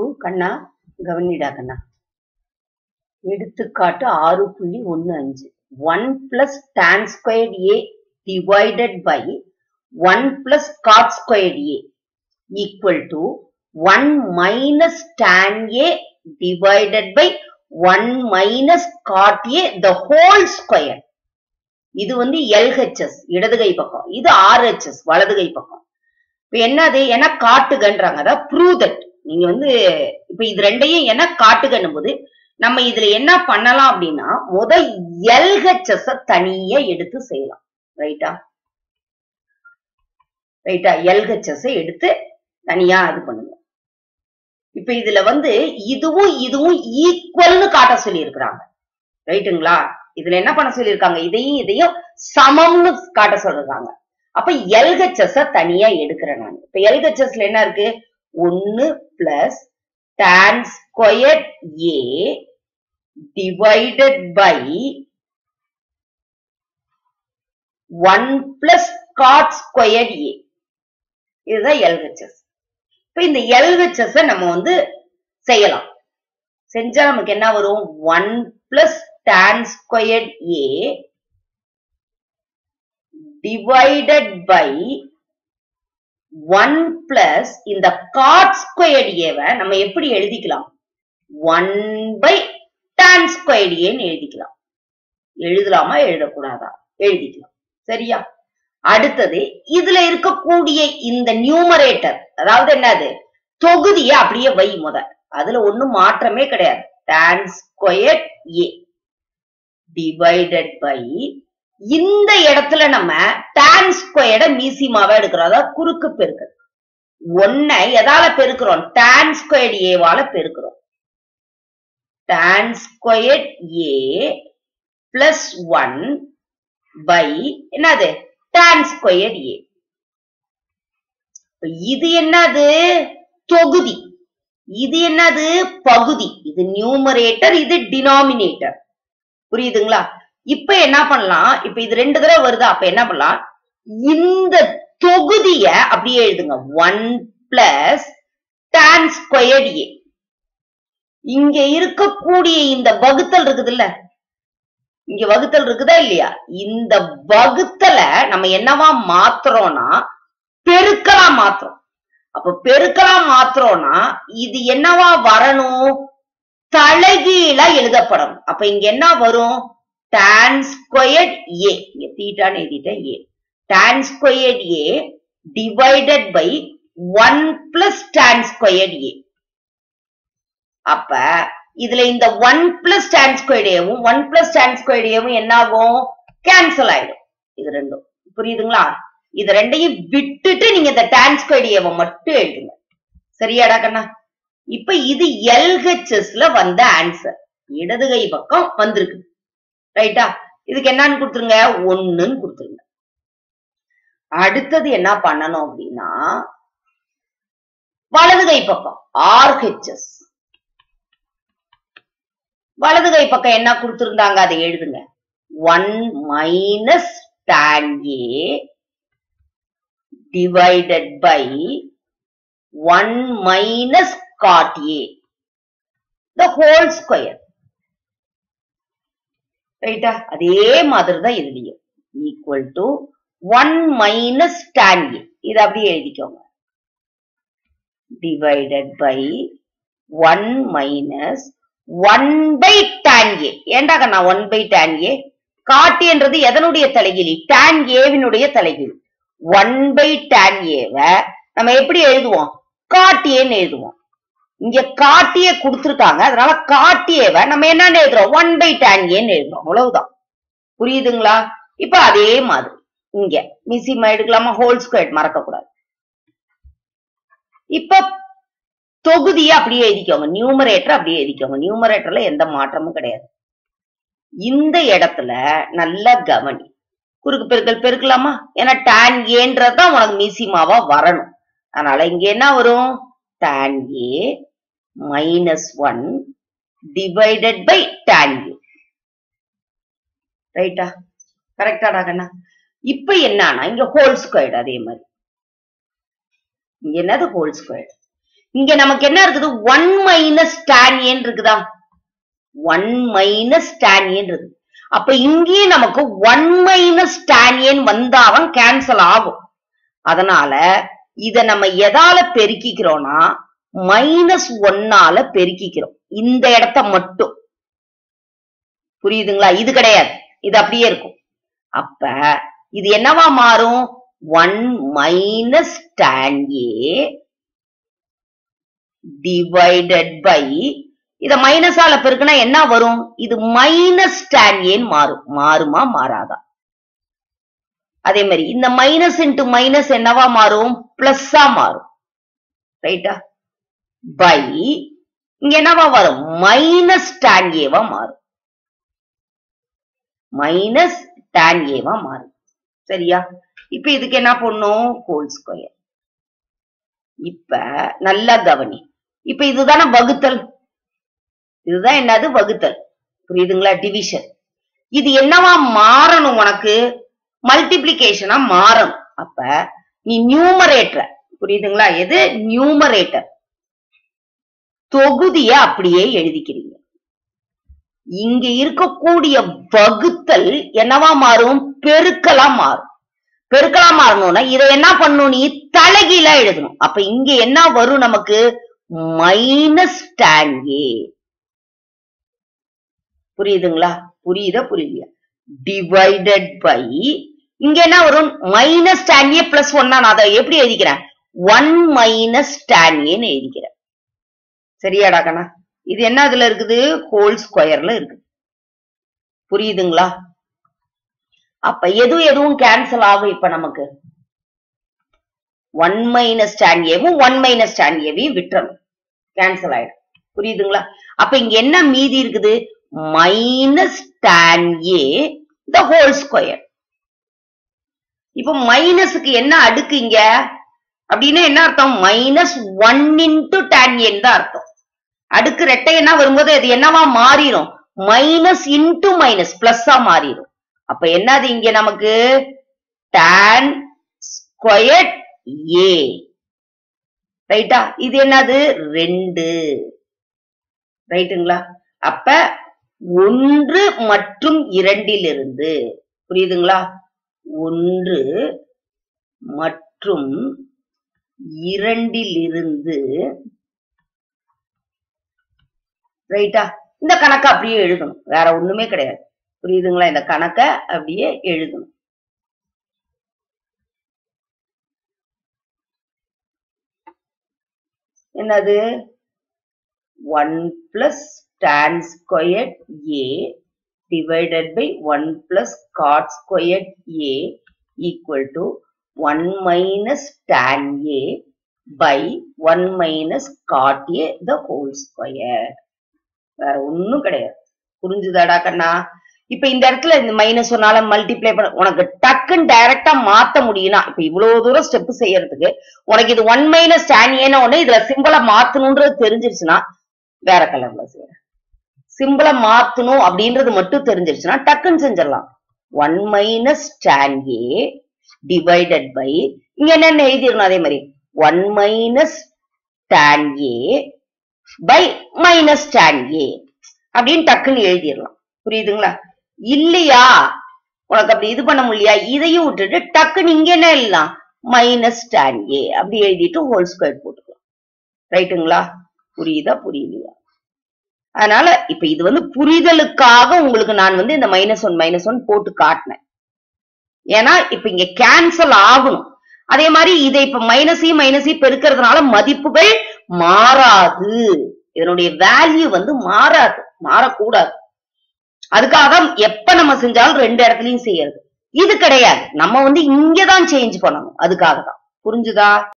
பாப்பு கண்ணா கவனிடா கண்ணா. எடுத்துக்காட்டு ஆறு புள்ளி ஒன்னு அஞ்சு. One plus tan squared A divided by one plus cot squared A equal to one minus tan A divided by one minus cot A the whole square இது வந்து LHS இடது கை பக்கம். இது ஆர்ஹெச்எஸ் வலது கை பக்கம். இப்ப என்னது ஏன்னா காட்டுகன்றாங்க. அதாவது ப்ரூவ் தட் நீங்க வந்து இப்ப இது ரெண்டையும் என்ன காட்டுகன்னும் போது நம்ம இதுல என்ன பண்ணலாம் அப்படின்னா முதல் எல்ஹெச்எஸ் தனியா எடுத்து செய்யலாம். ரைட்டா ரைட்டா எல்ஹெச்எஸ் எடுத்து தனியா இது பண்ணுங்க. இப்ப இதுல வந்து இதுவும் இதுவும் ஈக்குவல்னு காட்ட சொல்லி இருக்கிறாங்க ரைட்டுங்களா இதுல என்ன பண்ண சொல்லியிருக்காங்க? இதையும் இதையும் சமம்னு காட்ட சொல்றாங்க அப்ப எல்ஹெச்எஸ் தனியா எடுக்கிறேன் நான். இப்ப எல்ஹெச்எஸ்ல என்ன இருக்கு? ஒன்னு plus tan square A divided by one plus cot square A இதுதான் எல்ஹெச்எஸ் இப்ப இந்த எல்ஹெச்எஸ் நம்ம வந்து செய்யலாம். செஞ்சா நமக்கு என்ன வரும்? One plus tan square A divided by one plus இந்த காட் ஸ்கொயர்ட் ஏவை நம்ம எப்படி எழுதிக்கலாம்? ஒன் பை டான் ஸ்கொயர்ட் ஏன்னு எழுதிக்கலாம். எழுதலாமா எழுதக்கூடாதா? எழுதிக்கலாம். சரியா? அடுத்தது இதுல இருக்கக்கூடிய இந்த நியூமரேட்டர் அதாவது என்னது? தொகுதியை அப்படியே வை முத. அதுல ஒண்ணும் மாற்றமே கிடையாது. Tan square A divided by இந்த இடத்துல நம்ம டான் ஸ்கொயர்ட மீசிமாவா எடுக்கிறோம். அதாவது குறுக்கு பெருக்கல். ஒன்னை எதால பெருக்கிறோம்? டான் ஸ்கொயர்ட் ஏவால பெருக்கிறோம். Tan squared A plus one by என்னது? டான் ஸ்கொயர்ட் ஏ இது என்னது? தொகுதி. இது என்னது? பகுதி. இது நியூமரேட்டர் இது டினாமினேட்டர் புரியுதுங்களா? இப்ப என்ன பண்ணலாம்? இப்ப இது ரெண்டு தடவை வருதா? அப்ப என்ன பண்ணலாம்? இந்த தொகுதிய அப்படியே எழுதுங்க. One plus tan squared A இங்க இருக்கக்கூடிய இந்த வகுத்தல் இருக்குது இல்ல இங்க வகுத்தல் இருக்குதா இல்லையா? இந்த வகுத்தலை நம்ம என்னவா மாத்துறோம்னா பெருக்கலா மாத்துறோம். அப்ப பெருக்கலா மாத்துறோம்னா இது என்னவா வரணும்? தலைகீழா எழுதப்படணும். அப்ப இங்க என்ன வரும்? டான் ஸ்கொயர்ட் ஏ இங்க தீட்டான்னு எழுதிட்டேன் A tan squared A divided by one plus tan squared A அப்ப இதுல இந்த ஒன் பிளஸ் tan ஸ்கொயர்ட் ஏவும் ஒன் பிளஸ் tan ஸ்கொயர்ட் ஏவும் என்ன ஆகும் கேன்சல் ஆயிடும். இது ரெண்டும். புரியுதுங்களா? இது ரெண்டையும் விட்டுட்டு நீங்க இந்த tan ஸ்கொயர்ட் ஏவை மட்டும் எழுதுங்க. சரியாடா கண்ணா? இப்ப இது எல்ஹெச்எஸ்ல வந்த ஆன்சர் இடது கை பக்கம் வந்திருக்கு. ரைட்டா இதுக்கு என்னன்னு கொடுத்துருங்க? ஒண்ணுன்னு கொடுத்துருங்க. அடுத்தது என்ன பண்ணணும் அப்படின்னா வலது கை பக்கம் ஆர்ஹெச்எஸ் வலது கை பக்கம் என்ன கொடுத்திருந்தாங்க? அதை எழுதுங்க. One minus tan A divided by one minus cot A the whole square ரைட்டா அதே மாதிரி தான் இதுலயும். Equal to one minus tan A இது அப்படியே எழுதிக்கோங்க. Divided by one minus one by tan A ஏண்டாக கண்ணா ஒன் பை டான் ஏ காட்டின்றது எதனுடைய தலைகிலி டான் ஏவினுடைய தலைகிலி ஒன் பை டான் ஏவை நம்ம எப்படி எழுதுவோம்? காட்டியேன்னு எழுதுவோம். இங்க காட்டிய கொடுத்துருக்காங்க. அதனால காட்டியவை நம்ம என்னன்னு எழுதுறோம்? ஒன் பை டான் ஏன்னு எழுதுறோம். அவ்வளவுதான். புரியுதுங்களா? இப்ப அதே மாதிரி. இங்க. மிசிமா எடுக்கலாமா ஹோல் ஸ்கொயர் மறக்க கூடாது இப்ப தொகுதியை அப்படியே எழுதிக்கோங்க. நியூமரேட்டர் அப்படியே எழுதிக்கோங்க. நியூமரேட்டர்ல எந்த மாற்றமும் கிடையாது. இந்த இடத்துல நல்லா கவனி. குறுக்கு பெருக்கல் பெருக்கலாமா? ஏன்னா டேன் ஏன்றதுதான் உனக்கு மிசிமாவா வரணும். அதனால இங்க என்ன வரும்? Tan A minus one divided by tan A ரைட்டா கரெக்டாடா கண்ணா இப்ப என்னன்னா இங்க ஹோல் ஸ்கொயர்டு அதே மாதிரி. இங்க என்னது ஹோல் ஸ்கொயர்டு இங்க நமக்கு என்ன இருக்குது? ஒன் மைனஸ் டேன் ஏன் இருக்குதா? ஒன் மைனஸ் டேன் ஏன் இருக்குது. அப்ப இங்கேயும் நமக்கு ஒன் மைனஸ் டேன் ஏன் வந்தாதான் கேன்சல் ஆகும். அதனால இத நம்ம எதால பெருக்கிக்கிறோம்னா மைனஸ் ஒன்னால பெருக்கிக்கிறோம். இந்த இடத்த மட்டும். புரியுதுங்களா? இது கிடையாது. இது அப்படியே இருக்கும். அப்ப இது என்னவா மாறும்? One minus tan A divided by இத மைனஸால பெருக்குனா என்ன வரும்? இது மைனஸ் டேன் ஏன்னு மாறும். மாறுமா? மாறாதா? அதே மாதிரி இந்த மைனஸ் இன்டு மைனஸ் என்னவா மாறும்? பிளஸ்ஸா மாறும். ரைட்டா பை இங்க என்னவா வரும்? மைனஸ் டேன் ஏவா மாறும். மைனஸ் டேன் ஏவா மாறும். சரியா? இப்ப இதுக்கு என்ன பண்ணும்? ஹோல் ஸ்கொயர் இப்ப நல்லா கவனி. இப்ப இதுதானே வகுத்தல். இதுதான் என்னது? வகுத்தல். புரியுதுங்களா? டிவிஷன் இது என்னவா மாறணும் உனக்கு? மல்டிபிளிகேஷனா மாறணும். அப்ப நீ நியூமரேட்டர் புரியுதுங்களா? எது? நியூமரேட்டர் தொகுதிய அப்படியே எழுதிக்கிறீங்க. இங்க இருக்கக்கூடிய வகுத்தல் என்னவா மாறும்? பெருக்கலா மாறும். பெருக்கலா மாறணும்னா இதை என்ன பண்ணணும் நீ? தலைகீழா எழுதணும். அப்ப இங்க என்ன வரும் நமக்கு? மைனஸ் டேன் ஏ புரியுதுங்களா? புரியுதா? புரியலையா? டிவைடட் பை இங்க என்ன வரும்? மைனஸ் டேன் ஏ பிளஸ் ஒன்னா நான் அதை எப்படி எழுதிக்கிறேன்? ஒன் மைனஸ் டேன் ஏன்னு எழுதிக்கிறேன். சரியாடா கண்ணா? இது என்ன அதுல இருக்குது? ஹோல் ஸ்கொயர்ல இருக்குது. புரியுதுங்களா? அப்ப எது எதுவும் கேன்சல் ஆகும் இப்ப நமக்கு? ஒன் மைனஸ் tan ஏவும் ஒன் மைனஸ் tan ஏவையும் விட்டுறணும். கேன்சல் ஆயிடும். புரியுதுங்களா? அப்ப இங்க என்ன மீதி இருக்குது? Minus tan A the whole square இப்ப மைனஸுக்கு என்ன அடுக்கு இங்க? அப்படின்னா என்ன அர்த்தம்? மைனஸ் ஒன் இன்டு tan ஏன்னு தான் அர்த்தம். அடுக்கு ரெட்டை என்ன வரும்போது அது என்னவா மாறிடும் மைனஸ் இன்டு மைனஸ் பிளஸ்ஸா மாறிடும் அப்ப என்னது இங்க நமக்கு? டான் ஸ்கொயர் ஏ ரைட்டா இது என்னது? ரெண்டு. ரைட்டுங்களா அப்ப ஒன்று மற்றும் இரண்டிலிருந்து புரியுதுங்களா? ஒன்று மற்றும் இரண்டிலிருந்து ரைட்டா இந்த கணக்கை அப்படியே எழுதணும். வேற ஒண்ணுமே கிடையாது. புரியுதுங்களா? இந்த கணக்கை அப்படியே எழுதணும். என்னது? One plus tan square A divided by one plus cot square A equal to one minus tan A by one minus cot A the whole square வேற ஒன்னும் கிடையாது. புரிஞ்சுதாடா கண்ணா? இப்ப இந்த இடத்துல இந்த மைனஸ் ஒன்னால மல்டிப்ளை பண்ண உனக்கு டக்குன்னு டைரக்டா மாத்த முடியும்னா இப்ப இவ்வளவு தூரம் ஸ்டெப் செய்யறதுக்கு உனக்கு இது ஒன் மைனஸ் tan ஏன்னு ஒண்ணு இதுல சிம்பிளா மாத்தணும்ன்றது தெரிஞ்சிருச்சுன்னா வேற கலர்ல செய்யற சிம்பிளா மாத்தணும் அப்படின்றது மட்டும் தெரிஞ்சிருச்சுன்னா டக்குன்னு செஞ்சிடலாம். One minus tan A divided by இங்க என்னென்ன எழுதிடணும் அதே மாதிரி? One minus tan A by minus tan A அப்படின்னு டக்குன்னு எழுதிடலாம். புரியுதுங்களா? இல்லையா? உனக்கு அப்படி இது பண்ண முடியா இதையும் விட்டுட்டு டக்குன்னு இங்க என்ன எழுதலாம்? மைனஸ் டேன் ஏ அப்படி எழுதிட்டு ஹோல் ஸ்கொயர் போட்டுக்கலாம். ரைட்டுங்களா புரியுதா? புரியலையா? அதனால இப்ப இது வந்து புரிதலுக்காக உங்களுக்கு நான் வந்து இந்த மைனஸ் ஒன் மைனஸ் ஒன் போட்டு காட்டினேன். ஏன்னா இப்ப இங்க கேன்சல் ஆகணும். அதே மாதிரி இதை இப்ப மைனஸையும் மைனஸையும் e, e பெருக்கிறதுனால மதிப்புகள் மாறாது. இதனுடைய வேல்யூ வந்து மாறாது. மாறக்கூடாது. அதுக்காக எப்ப நம்ம செஞ்சாலும் ரெண்டு இடத்துலயும் செய்யறது. இது கிடையாது. நம்ம வந்து இங்கதான் சேஞ்ச் பண்ணணும். அதுக்காக தான் புரிஞ்சுதா?